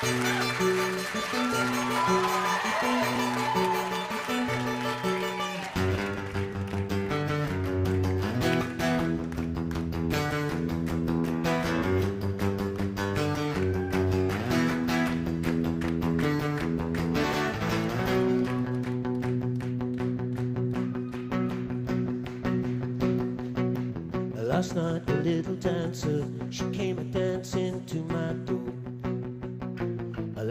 Last night a little dancer, she came a dancing.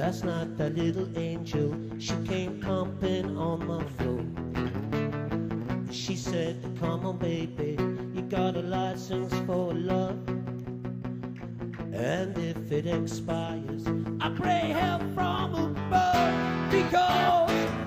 Last night that little angel, she came pumping on my floor. She said, come on baby, you got a license for love. And if it expires, I pray help from above because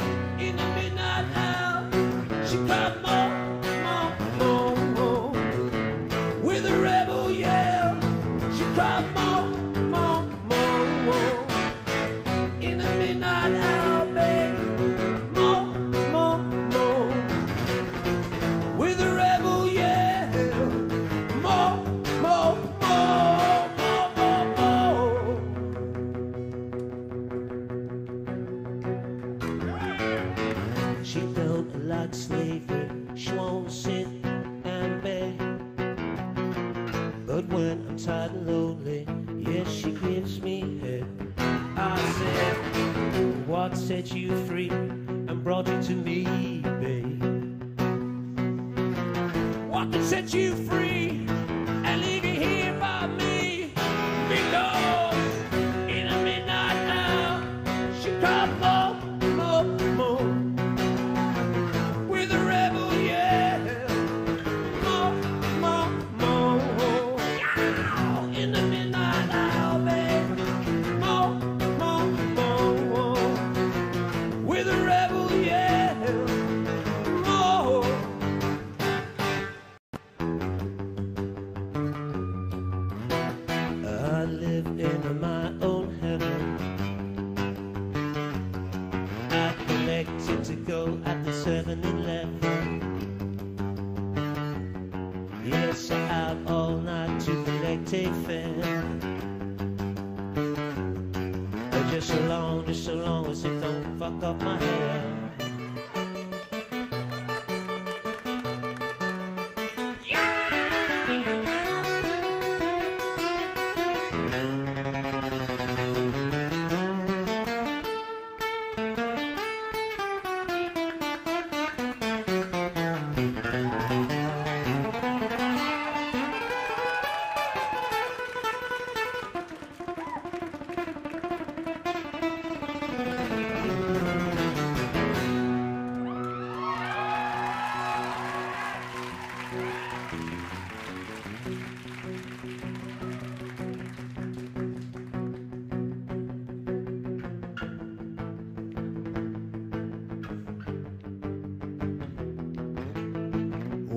Don't like slavery, she won't sit and beg. But when I'm tired and lonely, yes, she gives me head. I said, What set you free and brought you to me, babe? What set you free a fare. But just so long, just so long as it don't fuck up my hair.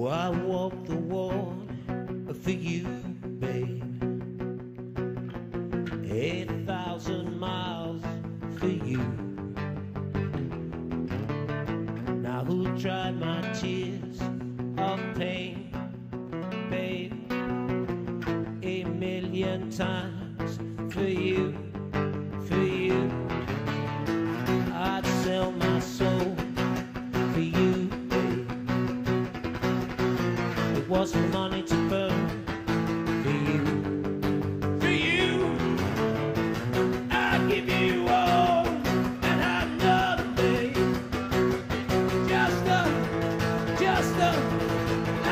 I walk the wall for you, babe. Eight thousand miles for you. Now who dried my tears of pain, babe? A million times for you. Master.